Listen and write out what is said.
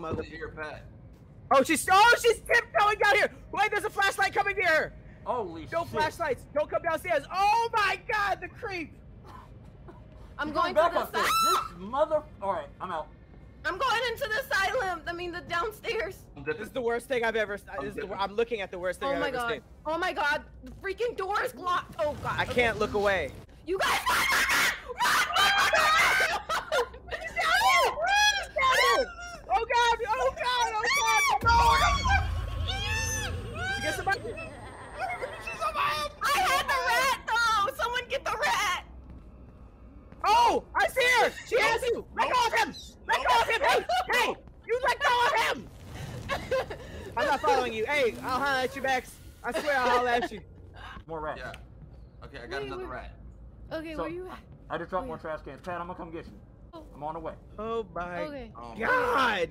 mother. Your pet. Oh, she's oh, she's tiptoeing down here. Wait, there's a flashlight coming near her. Holy No shit. flashlights. Don't come downstairs. Oh my God, the creep. I'm You're going to back the upstairs. side. This mother. All right, I'm out. I'm going into the asylum. I mean the downstairs. This is the worst thing I've ever. This is the, I'm looking at the worst thing Oh I've my ever god. seen. Oh my god. The freaking door is locked. Oh god. I Okay. can't look away. You guys run, run, run, run, run, run, run. He's down here. He's down here. Oh God! Oh God! Oh God! No! Did you get somebody? I had the rat though. Someone get the rat. Oh! I see her! She has you! Let go of him! Let go of him! Hey! Hey! You let go of him! I'm not following you. Hey, I'll holler at you, Max. I swear I'll holler at you. More rats. Yeah. Okay, I got Wait, another wait. rat. Okay, So- where you at? I just dropped Oh, more yeah. trash cans. Pat, I'm gonna come get you. Oh. I'm on the way. Oh my Okay. Um, God!